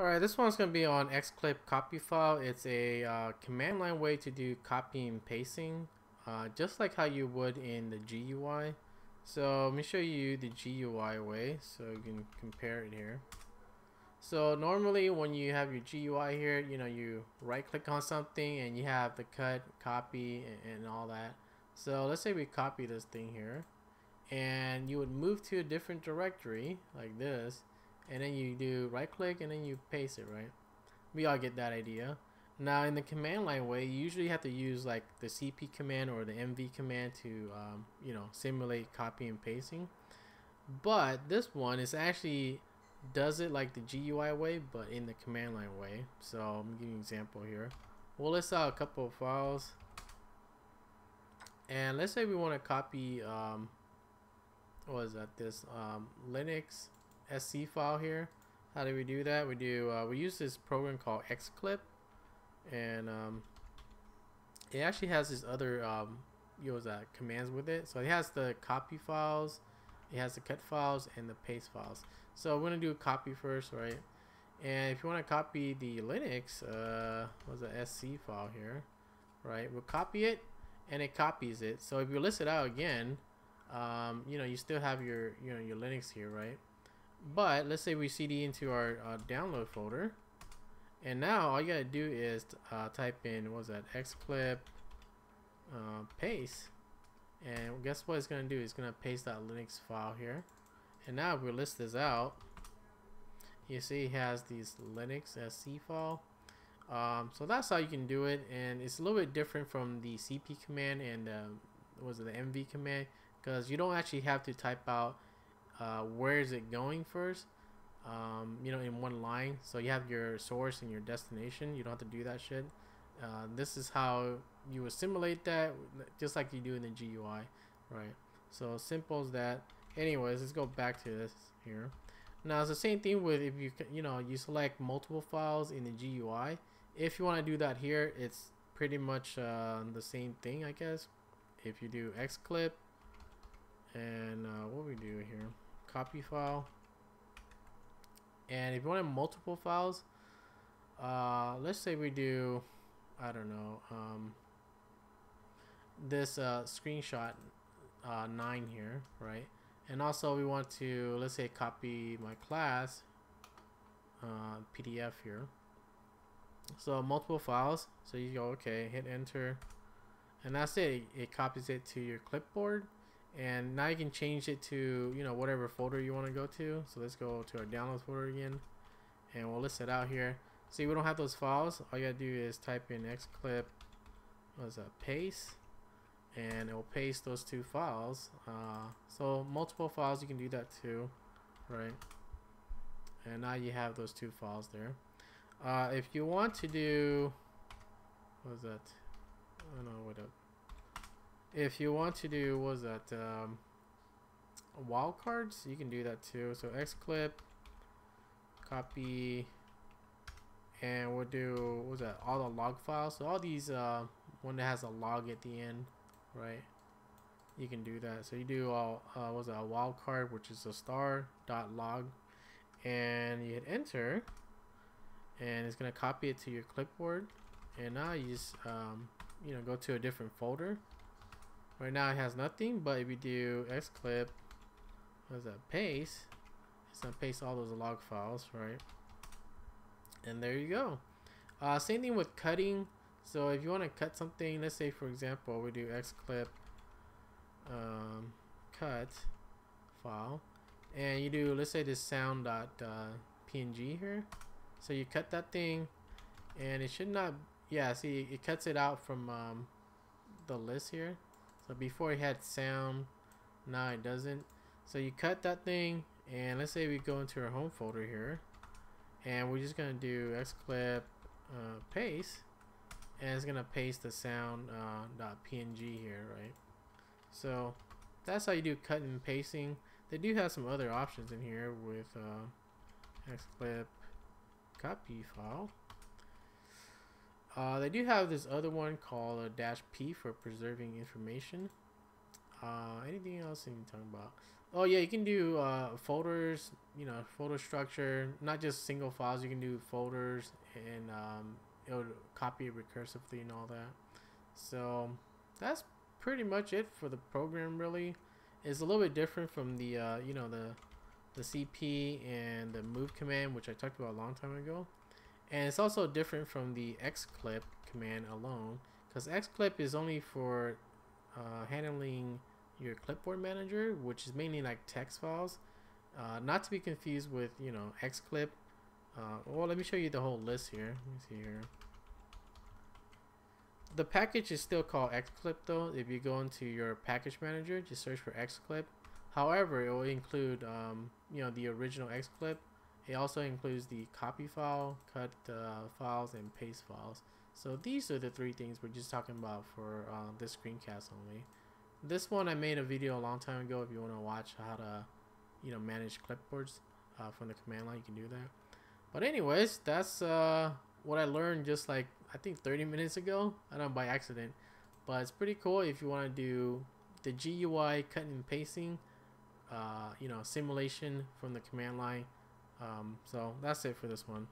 Alright, this one's going to be on xclip copy file. It's a uh, command line way to do copy and pasting, uh, just like how you would in the GUI. So let me show you the GUI way so you can compare it here. So normally when you have your GUI here, you know, you right click on something and you have the cut, copy, and, and all that. So let's say we copy this thing here and you would move to a different directory like this and then you do right click and then you paste it right? We all get that idea. Now in the command line way you usually have to use like the cp command or the mv command to um, you know simulate copy and pasting. But this one is actually does it like the GUI way but in the command line way. So I'm giving you an example here. We'll list out a couple of files. And let's say we want to copy um, what is that? This um, Linux SC file here. How do we do that? We do uh, we use this program called Xclip, and um, it actually has this other um, you know that commands with it. So it has the copy files, it has the cut files, and the paste files. So we're gonna do a copy first, right? And if you want to copy the Linux, uh, was the SC file here, right? We'll copy it, and it copies it. So if you list it out again, um, you know you still have your you know your Linux here, right? But let's say we cd into our uh, download folder. And now all you gotta do is uh, type in, what was that, xclip uh, paste. And guess what it's gonna do? It's gonna paste that Linux file here. And now if we list this out, you see it has these Linux SC file. Um, so that's how you can do it. And it's a little bit different from the CP command and uh, was it the MV command because you don't actually have to type out uh, where is it going first? Um, you know in one line. So you have your source and your destination. You don't have to do that shit. Uh, this is how you assimilate that just like you do in the GUI right? So simple as that. Anyways let's go back to this here. Now it's the same thing with if you you know you select multiple files in the GUI if you want to do that here it's pretty much uh, the same thing I guess. If you do xclip and uh, what we do here copy file. And if you want multiple files uh, let's say we do I don't know um, this uh, screenshot uh, 9 here right? And also we want to let's say copy my class uh, PDF here. So multiple files. So you go okay hit enter. And that's it. It copies it to your clipboard and now you can change it to you know whatever folder you want to go to. So let's go to our downloads folder again. And we'll list it out here. See we don't have those files. All you gotta do is type in xclip was a paste and it will paste those two files. Uh, so multiple files you can do that too right? And now you have those two files there. Uh, if you want to do what was that? I don't know what up if you want to do was that um, wildcards you can do that too. So xclip copy and we'll do what was that all the log files. So all these uh, one that has a log at the end right? You can do that. So you do all uh, was that a wildcard which is a star dot log and you hit enter and it's gonna copy it to your clipboard. And now you just um, you know go to a different folder Right now it has nothing, but if you do xclip, what is that, paste, it's gonna paste all those log files, right? And there you go. Uh, same thing with cutting. So if you want to cut something, let's say for example, we do xclip um, cut file, and you do let's say this sound dot uh, png here. So you cut that thing, and it should not. Yeah, see, it cuts it out from um, the list here. So before it had sound, now it doesn't. So you cut that thing, and let's say we go into our home folder here, and we're just gonna do xclip uh, paste, and it's gonna paste the sound uh, .png here, right? So that's how you do cutting and pasting. They do have some other options in here with uh, xclip copy file. Uh, they do have this other one called a dash P for preserving information. Uh, anything else you can talk about? Oh yeah, you can do uh, folders. You know, folder structure, not just single files. You can do folders, and um, it'll copy it recursively and all that. So that's pretty much it for the program. Really, it's a little bit different from the uh, you know the the CP and the move command, which I talked about a long time ago. And it's also different from the xclip command alone, because xclip is only for uh, handling your clipboard manager, which is mainly like text files. Uh, not to be confused with, you know, xclip. Uh, well, let me show you the whole list here. Let me see here. The package is still called xclip though. If you go into your package manager, just search for xclip. However, it will include, um, you know, the original xclip. It also includes the copy file, cut uh, files, and paste files. So these are the three things we're just talking about for uh, this screencast only. This one I made a video a long time ago. If you want to watch how to, you know, manage clipboards uh, from the command line, you can do that. But anyways, that's uh, what I learned just like I think 30 minutes ago. I don't know by accident, but it's pretty cool if you want to do the GUI cutting and pasting, uh, you know, simulation from the command line. Um, so that's it for this one.